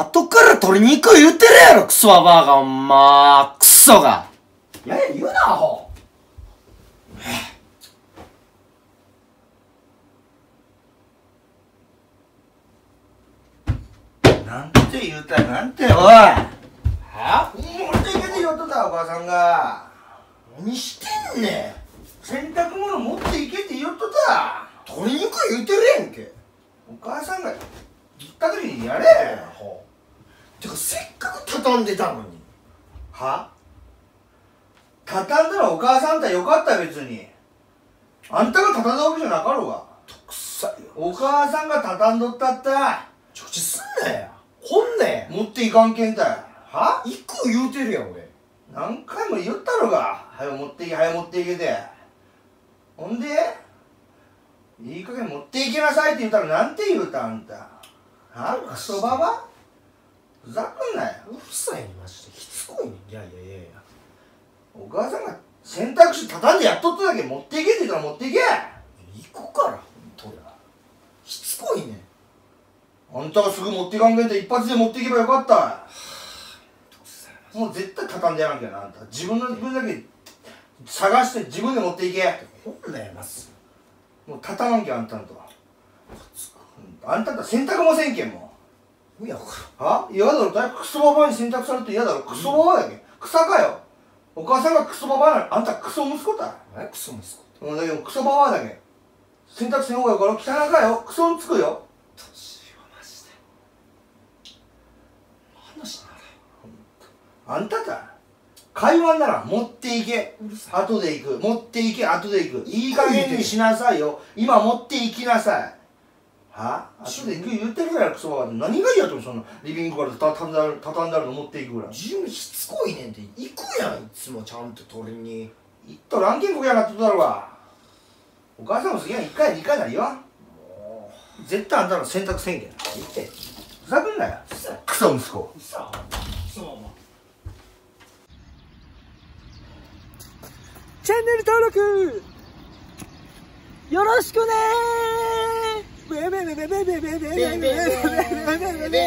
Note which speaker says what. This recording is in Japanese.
Speaker 1: 後から取りに行く言うてるやろ、クソババアが、ほんま、クソが。
Speaker 2: いやいや言うなアホ。
Speaker 3: なんて言うたらなんて。おい。
Speaker 2: は？
Speaker 3: 持っていけて言うとったお母さんが。
Speaker 2: 何してんね
Speaker 3: 洗濯物持っていけって言っとった。
Speaker 2: ん取りにくい言うてるやんけ。
Speaker 3: お母さんが言った時にやれ
Speaker 2: アホてかせっかく畳んでたのに。
Speaker 3: は？畳んだらお母さんとはよかった別に。あんたが畳んだわけじゃなかろうが。
Speaker 2: 臭いよ。
Speaker 3: お母さんが畳んどったった
Speaker 2: ちょちすんなやほんね
Speaker 3: 持っていかんけんたいは？
Speaker 2: 行く言うてるやん俺。
Speaker 3: 何回も言ったろが。早持っていけ早持っていけて。ほんでいい加減持っていきなさいって言ったらなんて言うたあんたはクソババふざくんなよ。
Speaker 2: うるさいねマジで。しつこいね。いやいやいやいや。
Speaker 3: お母さんが選択肢畳んでやっとっただけ持っていけって言ったら持っていけ。
Speaker 2: 行くから。ほんとやしつこいね。
Speaker 3: あんたがすぐ持っていかんけんで一発で持っていけばよかった。もう絶対畳んでやらんけんなあんた。自分の分だけ探して自分で持っていけ。
Speaker 2: ほんねまず
Speaker 3: もう畳まんけんあんたんと。はあんたんと洗濯もせんけんも
Speaker 2: 意味わか
Speaker 3: は嫌だろ。だいクソババアに洗濯されると嫌だろ。クソババアやけん。草かよ。お母さんがクソババアなの。あんたクソ息子だ
Speaker 2: クソ息子
Speaker 3: もうだけどクソババアだけん。洗濯せん方がよから。汚かよ。クソにつくよ。
Speaker 2: 年はマジで話な
Speaker 3: あんただ会話なら持っていけ。
Speaker 2: うるさ
Speaker 3: 後で行く。持っていけ後で行く。いい加減にしなさいよ。今持っていきなさいは？後で行く言ってるやろクソババア何が嫌とそんなリビングから畳んだる畳んだるの持っていくぐら。い
Speaker 2: 自分しつこいねんって。行くやんいつもちゃんと取りに。
Speaker 3: 言っとランキングやがっとったろが。お母さんもすげえ1回2回なりよ。
Speaker 2: も
Speaker 3: 絶対あんたの選択宣言
Speaker 2: う見て。
Speaker 3: ふざけんなよ。
Speaker 2: さ
Speaker 3: クソ息子。
Speaker 2: さそのまま
Speaker 1: チャンネル登録よろしくねーベベベベベベベベベベベベベベベベベ